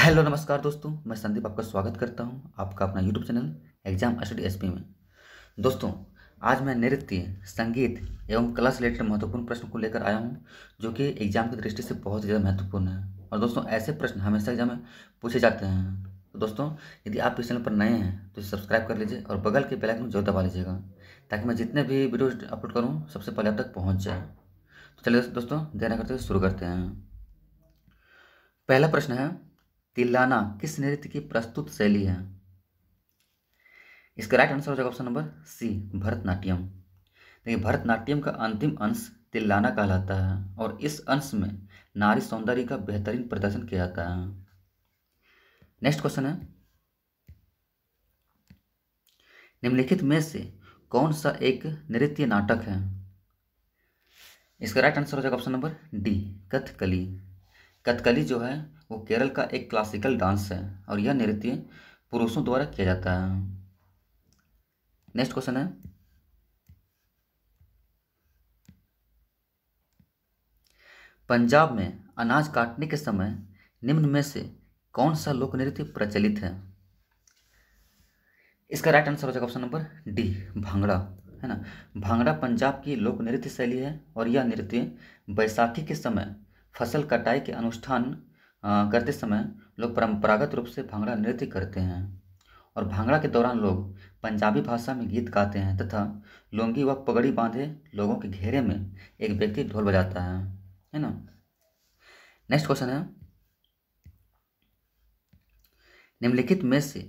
Hello, नमस्कार दोस्तों। मैं संदीप आपका स्वागत करता हूँ आपका अपना YouTube channel exam study SP में। दोस्तों, आज मैं नृत्य, संगीत एवं कला से रिलेटेड महत्वपूर्ण प्रश्न को लेकर आया हूँ, जो कि एग्ज़ाम की दृष्टि से बहुत ज़्यादा महत्वपूर्ण है। और दोस्तों, ऐसे प्रश्न हमेशा एग्ज़ाम में पूछे जाते हैं। तो दोस्तों, यदि आप इस चैनल पर नए हैं तो सब्सक्राइब कर लीजिए और बगल के बेल आइकन ज़रूर दबा लीजिएगा, ताकि मैं जितने भी वीडियो अपलोड करूँ, सबसे पहले आप तक पहुँच जाए। तो चलिए दोस्तों, देर करते हुए शुरू करते हैं। पहला प्रश्न है तिल्लाना किस नृत्य की प्रस्तुत शैली है? इसका राइट आंसर हो जाएगा ऑप्शन नंबर सी भरतनाट्यम। देखिए, भरतनाट्यम का अंतिम अंश तिल्लाना कहलाता है और इस अंश में नारी सौंदर्य का बेहतरीन प्रदर्शन किया जाता है। नेक्स्ट क्वेश्चन है। निम्नलिखित में से कौन सा एक नृत्य नाटक है? इसका राइट आंसर हो जाएगा option number D Kathakali. Kathakali जो है, वो केरल का एक क्लासिकल डांस है और यह नृत्य पुरुषों द्वारा किया जाता है। नेक्स्ट क्वेश्चन है। पंजाब में अनाज काटने के समय निम्न में से कौन सा लोक नृत्य प्रचलित है? इसका राइट आंसर हो जाएगा ऑप्शन नंबर डी भांगड़ा, है ना? भांगड़ा पंजाब की लोक नृत्य शैली है और यह नृत्य बैसाखी के समय फ़सल कटाई के अनुष्ठान करते समय लोग परंपरागत रूप से भांगड़ा नृत्य करते हैं। और भांगड़ा के दौरान लोग पंजाबी भाषा में गीत गाते हैं तथा लुंगी व पगड़ी बांधे लोगों के घेरे में एक व्यक्ति ढोल बजाता है। है ना? नेक्स्ट क्वेश्चन है। निम्नलिखित में से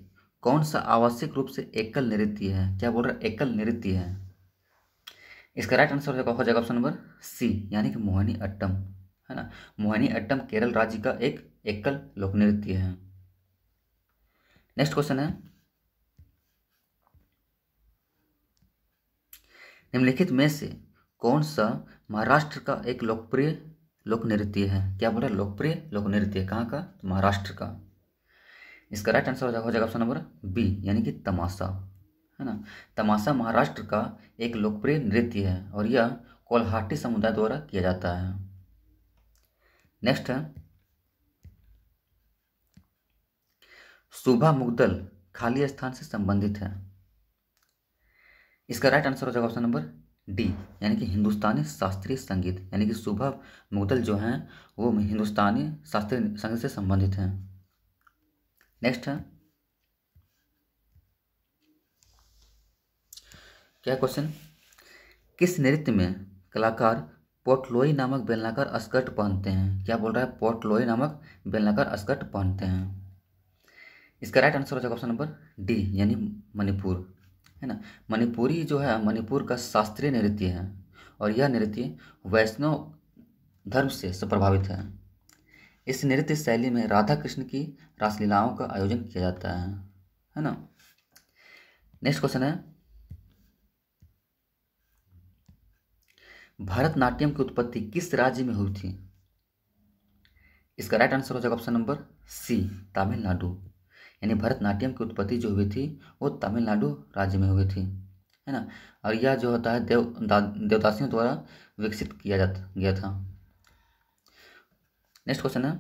कौन सा आवश्यक रूप से एकल नृत्य है? क्या बोल रहा है? एकल नृत्य है। इसका राइट आंसर हो जाएगा ऑप्शन नंबर सी यानी कि मोहनी अट्टम। है ना? मोहिनी अट्टम केरल राज्य का एक एकल लोक नृत्य है। नेक्स्ट क्वेश्चन है। निम्नलिखित में से कौन सा महाराष्ट्र का एक लोकप्रिय लोक नृत्य है? क्या बोल लोकप्रिय लोक नृत्य कहाँ का? तो महाराष्ट्र का। इसका राइट आंसर हो जाएगा ऑप्शन नंबर बी यानी कि तमाशा, है ना? तमाशा महाराष्ट्र का एक लोकप्रिय नृत्य है और यह कोल्हाटी समुदाय द्वारा किया जाता है। नेक्स्ट है सुबह मुगदल खाली स्थान से संबंधित है इसका राइट आंसर हो जाएगा ऑप्शन नंबर डी यानी कि हिंदुस्तानी शास्त्रीय संगीत यानी कि सुबह मुगदल जो हैं वो हिंदुस्तानी शास्त्रीय संगीत से संबंधित हैं नेक्स्ट है क्या क्वेश्चन किस नृत्य में कलाकार पोटलोई नामक बेलनाकार स्कर्ट पहनते हैं। क्या बोल रहा है? पोटलोई नामक बेलनाकार स्कर्ट पहनते हैं। इसका राइट आंसर हो जाएगा ऑप्शन नंबर डी यानी मणिपुर। है ना? मणिपुरी जो है, मणिपुर का शास्त्रीय नृत्य है और यह नृत्य वैष्णव धर्म से प्रभावित है। इस नृत्य शैली में राधा कृष्ण की रासलीलाओं का आयोजन किया जाता है। है ना? नेक्स्ट क्वेश्चन है। भरतनाट्यम की उत्पत्ति किस राज्य में हुई थी? इसका राइट आंसर हो जाएगा ऑप्शन नंबर सी तमिलनाडु। यानी भरतनाट्यम की उत्पत्ति जो हुई थी, वो तमिलनाडु राज्य में हुई थी, है ना? और यह जो होता है, देव देवदासियों द्वारा विकसित किया जा गया था। नेक्स्ट क्वेश्चन है।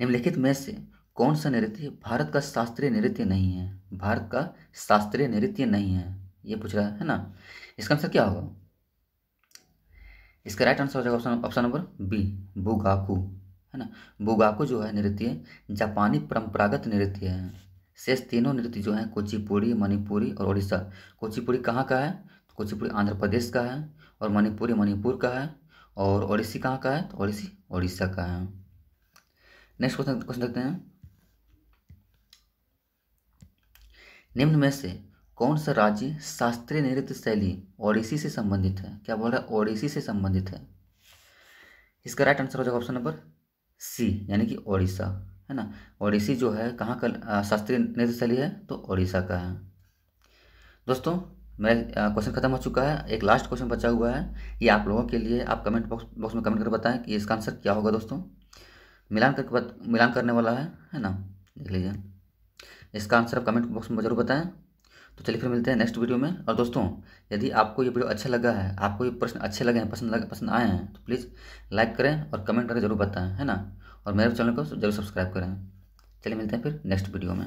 निम्नलिखित में से कौन सा नृत्य? भारत का शास्त्रीय नृत्य नहीं है। भारत का शास्त्रीय नृत्य नहीं है। ये पूछ रहा है ना? इसका आंसर क्या होगा? इसका राइट आंसर हो जाएगा ऑप्शन नंबर बी बुगाकू, है ना? बुगाकू जो है नृत्य जापानी परंपरागत नृत्य है। शेष तीनों नृत्य जो हैं, कुचिपुड़ी, मणिपुरी और उड़ीसा कुचिपुड़ी कहाँ का है? कुचिपुड़ी आंध्र प्रदेश का है और मणिपुरी मणिपुर का है और ओडिसी कहाँ का है? तो ओडिसी ओडिशा का है। नेक्स्ट क्वेश्चन क्वेश्चन देखते हैं। निम्न में से कौन सा राज्य शास्त्रीय नृत्य शैली ओडिसी से संबंधित है? क्या बोल रहा है? ओडिसी से संबंधित है। इसका राइट आंसर हो जाएगा ऑप्शन नंबर सी यानी कि ओडिशा, है ना? ओडिसी जो है, कहाँ का शास्त्रीय नृत्य शैली है? तो ओडिशा का है। दोस्तों, मेरा क्वेश्चन खत्म हो चुका है। एक लास्ट क्वेश्चन बचा हुआ है। ये आप लोगों के लिए, आप कमेंट बॉक्स बॉक्स में कमेंट करके बताएँ कि इसका आंसर क्या होगा दोस्तों। मिलान करके मिलान करने वाला है है ना? देख लीजिए। इसका आंसर आप कमेंट बॉक्स में ज़रूर बताएँ। तो चलिए फिर मिलते हैं नेक्स्ट वीडियो में। और दोस्तों, यदि आपको ये वीडियो अच्छा लगा है, आपको ये प्रश्न अच्छे लगे हैं, पसंद लगे, पसंद आए हैं तो प्लीज़ लाइक करें और कमेंट करके ज़रूर बताएँ, है ना? और मेरे चैनल को ज़रूर सब्सक्राइब करें। चलिए मिलते हैं फिर नेक्स्ट वीडियो में।